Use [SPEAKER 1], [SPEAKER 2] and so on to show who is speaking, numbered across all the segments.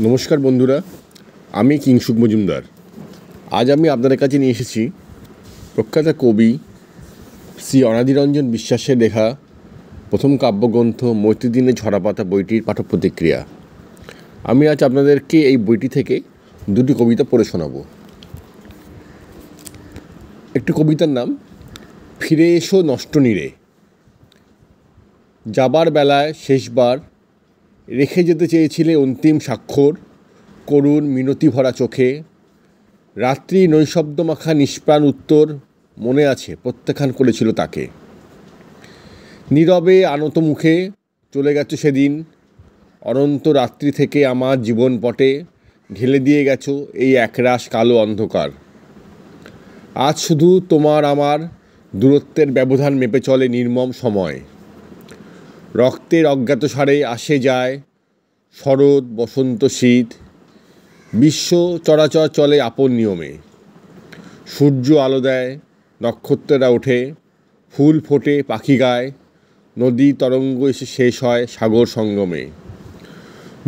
[SPEAKER 1] নমস্কার বন্ধুরা, আমি কিংসুক মজুমদার। আজ আমি আপনাদের কাছে নিয়ে এসেছি প্রখ্যাত কবি শ্রী অনাদিরঞ্জন বিশ্বাসের লেখা প্রথম কাব্যগ্রন্থ মৈত্রীদিনের ঝরাপাতা বইটির পাঠক প্রতিক্রিয়া আমি আজ আপনাদেরকে এই বইটি থেকে দুটি কবিতা পড়ে শোনাব। একটি কবিতার নাম, ফিরে এসো নষ্ট নীড়ে যাবার বেলায় শেষবার রেখে যেতে চেয়েছিলে অন্তিম স্বাক্ষর, করুণ মিনতি ভরা চোখে। রাত্রি নৈশব্দ মাখা নিষ্প্রাণ উত্তর মনে আছে, প্রত্যাখ্যান করেছিল তাকে। নীরবে আনত মুখে চলে গেছো সেদিন, অনন্ত রাত্রি থেকে আমার জীবন পটে, ঢেলে দিয়ে গেছো এই একরাশ কালো অন্ধকার। আজ শুধু তোমার আমার দূরত্বের ব্যবধান মেপে চলে নির্মম সময়। রক্তের অজ্ঞাতসারে আসে যায়, শরৎ, বসন্ত শীত। বিশ্ব চরাচর চলে আপন নিয়মে। সূর্য আলো দেয়, নক্ষত্ররা ওঠে, ফুল ফোটে, পাখি গায়, নদী তরঙ্গ এসে শেষ হয় সাগর সঙ্গমে।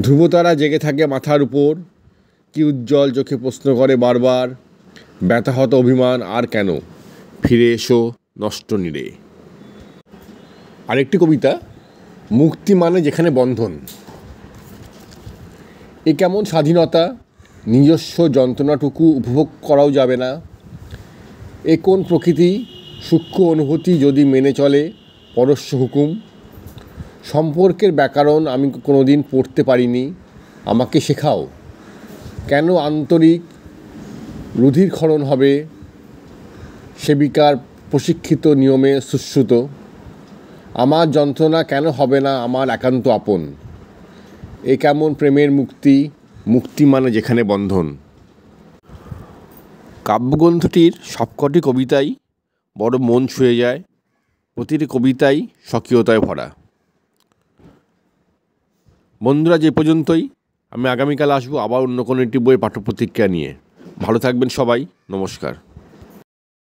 [SPEAKER 1] ধ্রুবতারা জেগে থাকে মাথার উপর, কি উজ্জ্বল চোখে প্রশ্ন করে বারবার, ব্যথাহত অভিমান আর কেন? ফিরে এসো নষ্ট নিরে। আরেকটি কবিতা মুক্তি মানে যেখানে বন্ধন। এ কেমন স্বাধীনতা? নিজস্ব যন্ত্রণাটুকু উপভোগ করাও যাবে না। এ কোন প্রকৃতি? সূক্ষ্ম অনুভূতি যদি মেনে চলে, পরস্য হুকুম। সম্পর্কের ব্যাকরণ আমি কোনোদিন পড়তে পারিনি। আমাকে শেখাও। কেন আন্তরিক রুধিরক্ষরণ হবে? সেবিকার প্রশিক্ষিত নিয়মে সুশ্রুত। আমার যন্ত্রণা কেন হবে না আমার একান্ত আপন? এ কেমন প্রেমের মুক্তি মুক্তি মানে যেখানে বন্ধন? কাব্যগ্রন্থটির সবকটি কবিতাই বড় মন ছুঁয়ে যায়, প্রতিটি কবিতাই স্বকীয়তায় ভরা। বন্ধুরা, যে পর্যন্তই, আমি আগামীকাল আসব আবার অন্য কোনো একটি বই পাঠ্যপ্রতিক্রিয়া নিয়ে। ভালো থাকবেন সবাই, নমস্কার।